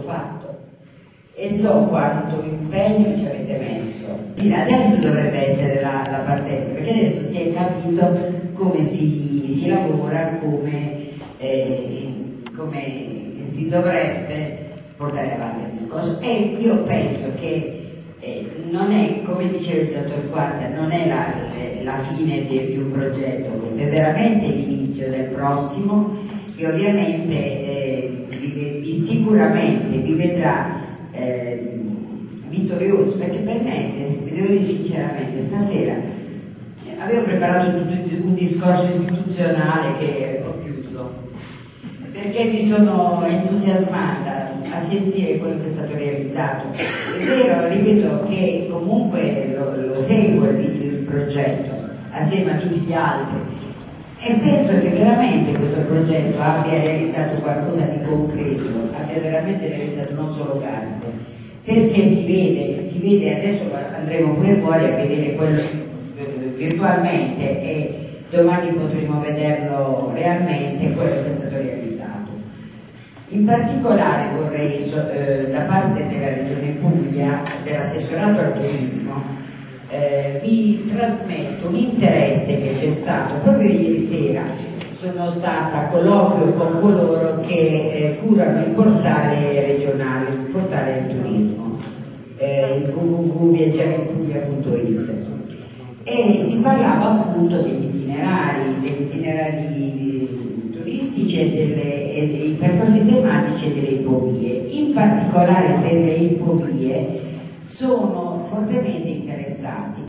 fatto. E so quanto impegno ci avete messo. Adesso dovrebbe essere la, la partenza, perché adesso si è capito come si, si lavora, come, eh, come, si dovrebbe portare avanti il discorso. E io penso che eh, non è, come diceva il dottor Quarta, non è la, la fine di, un progetto, questo è veramente l'inizio del prossimo. Che ovviamente eh, sicuramente vi vedrà eh, vittorioso, perché per me, vi devo dire sinceramente, stasera eh, avevo preparato un discorso istituzionale che ho chiuso, perché mi sono entusiasmata a sentire quello che è stato realizzato. È vero, ripeto, che comunque lo, lo seguo il, il progetto assieme a tutti gli altri e penso che veramente questo progetto abbia realizzato qualcosa di concreto, abbia veramente realizzato non solo carte, perché si vede, si vede adesso andremo pure fuori a vedere quello virtualmente e domani potremo vederlo realmente quello che è stato realizzato. In particolare vorrei eh, da parte della Regione Puglia, dell'assessorato al turismo, eh, vi trasmetto un interesse che c'è stato proprio ieri sera sono stata a colloquio con coloro che eh, curano il portale regionale, il portale del turismo, eh, il e si parlava appunto degli itinerari, degli itinerari turistici e, delle, e dei percorsi tematici e delle ipovie. In particolare per le ipovie sono fortemente interessati